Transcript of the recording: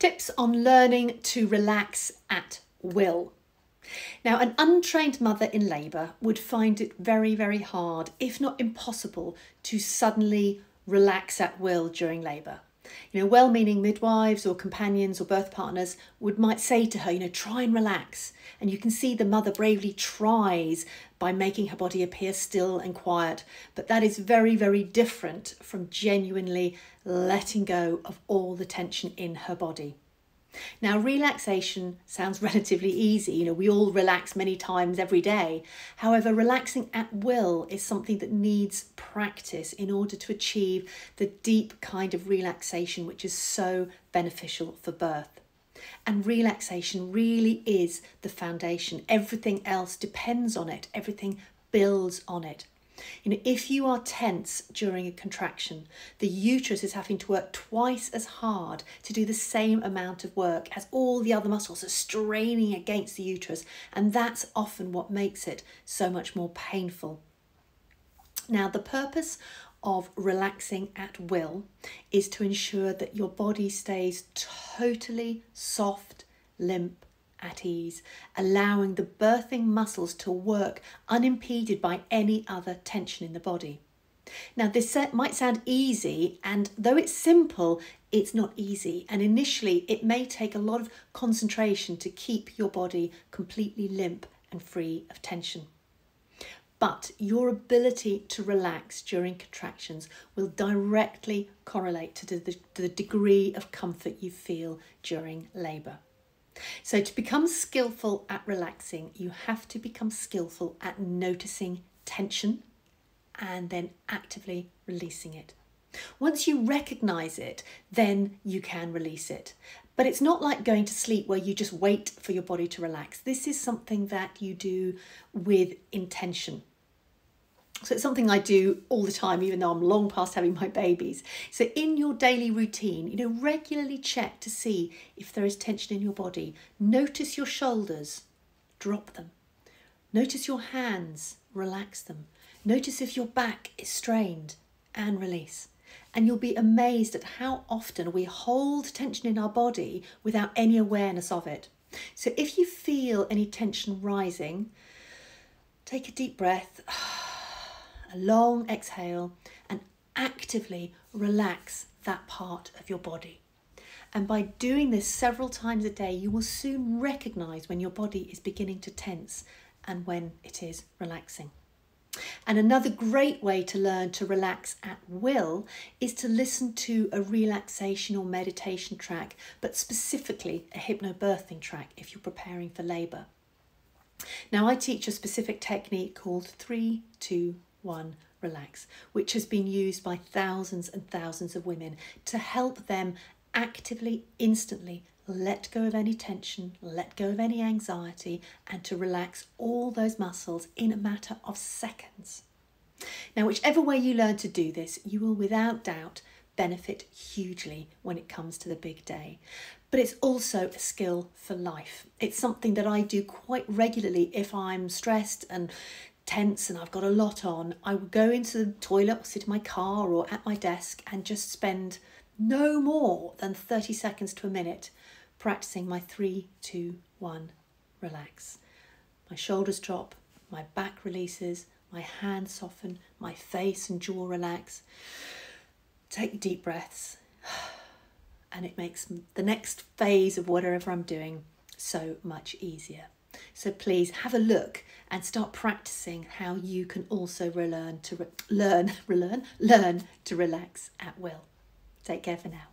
Tips on learning to relax at will. Now, an untrained mother in labour would find it very, very hard, if not impossible, to suddenly relax at will during labour. You know, well-meaning midwives or companions or birth partners would might say to her, you know, try and relax. And you can see the mother bravely tries by making her body appear still and quiet. But that is very, very different from genuinely letting go of all the tension in her body. Now, relaxation sounds relatively easy. You know, we all relax many times every day. However, relaxing at will is something that needs practice in order to achieve the deep kind of relaxation which is so beneficial for birth. And relaxation really is the foundation. Everything else depends on it, everything builds on it. You know, if you are tense during a contraction, the uterus is having to work twice as hard to do the same amount of work as all the other muscles are straining against the uterus, and that's often what makes it so much more painful. Now, the purpose of relaxing at will is to ensure that your body stays totally soft, limp, at ease, allowing the birthing muscles to work unimpeded by any other tension in the body. Now, this set might sound easy, and though it's simple, it's not easy. And initially, it may take a lot of concentration to keep your body completely limp and free of tension. But your ability to relax during contractions will directly correlate to the, the degree of comfort you feel during labour. So, to become skillful at relaxing, you have to become skillful at noticing tension and then actively releasing it. Once you recognize it, then you can release it. But it's not like going to sleep where you just wait for your body to relax. This is something that you do with intention. So it's something I do all the time, even though I'm long past having my babies. So in your daily routine, you know, regularly check to see if there is tension in your body. Notice your shoulders, drop them. Notice your hands, relax them. Notice if your back is strained and release. And you'll be amazed at how often we hold tension in our body without any awareness of it. So if you feel any tension rising, take a deep breath a long exhale and actively relax that part of your body. And by doing this several times a day, you will soon recognize when your body is beginning to tense and when it is relaxing. And another great way to learn to relax at will is to listen to a relaxation or meditation track, but specifically a hypnobirthing track if you're preparing for labour. Now, I teach a specific technique called 3 2 one relax, which has been used by thousands and thousands of women to help them actively, instantly let go of any tension, let go of any anxiety, and to relax all those muscles in a matter of seconds. Now, whichever way you learn to do this, you will without doubt benefit hugely when it comes to the big day. But it's also a skill for life. It's something that I do quite regularly if I'm stressed and tense and I've got a lot on, I would go into the toilet or sit in my car or at my desk and just spend no more than 30 seconds to a minute practicing my three, two, one, relax. My shoulders drop, my back releases, my hands soften, my face and jaw relax. Take deep breaths, and it makes the next phase of whatever I'm doing so much easier. So please have a look and start practicing how you can also relearn to re- learn, relearn, learn to relax at will. Take care for now.